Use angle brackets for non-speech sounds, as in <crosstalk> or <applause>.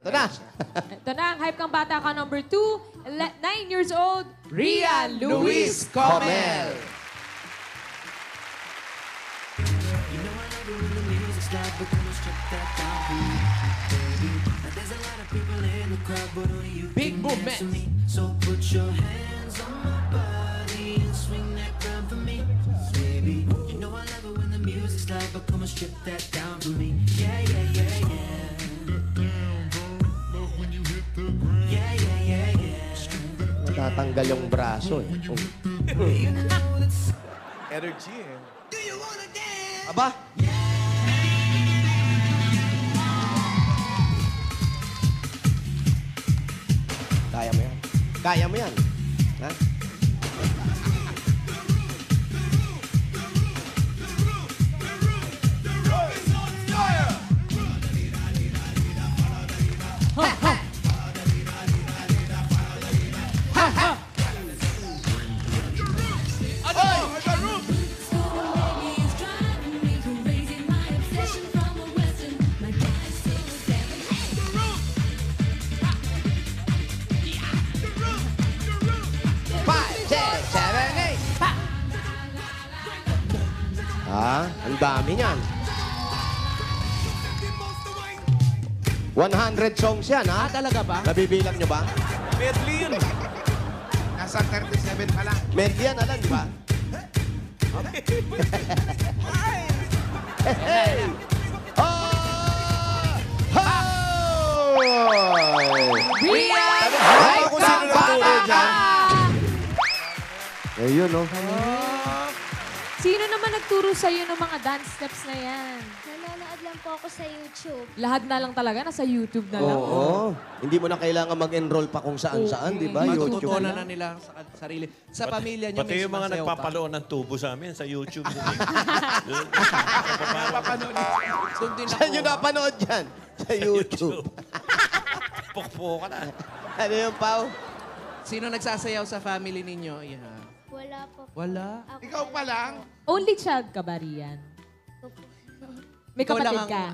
Ito na. Ito na, hype kang bata ka number two, 9 years old, Rian Luis Comel. Come Big movement. So put your hands on my body and swing that for me, baby. You know I love it when the music's loud, but come and strip that down for me, yeah. Natatanggal yung braso eh. Oh. <laughs> Energy eh. Aba? Kaya mo yan. Kaya mo yan. Ha? Ah, ang dami niyan. 100 songs yan, ha? Ah, talaga ba? Nabibilang nyo ba? Medley yun. Nasa 37 pa lang. Medley yan, alam, di ba? <laughs> hey! Oh! Ay, kung sino nagturo dyan. Ayun, no? Sino naman nagturo sa'yo ng mga dance steps na yan? Nanonood lang po ako sa YouTube. Lahat na lang talaga, nasa YouTube na lang. Oo. Hindi mo na kailangan mag-enroll pa kung saan-saan, di ba? YouTube. Matututunan na nila sa sarili. Sa pamilya niyo Pati yung mga pa. nagpapaloon ng tubo sa amin sa YouTube. Doon din Saan nyo ako. napanood yan? Sa YouTube. <laughs> Pukpo ka na. ano yung Pau? Sino nagsasayaw sa family ninyo? Yeah. Wala po. Wala. Ako Ikaw pa lang. Only child ka ba, Rian? po po. May Ikaw lang kapatid ang- ka?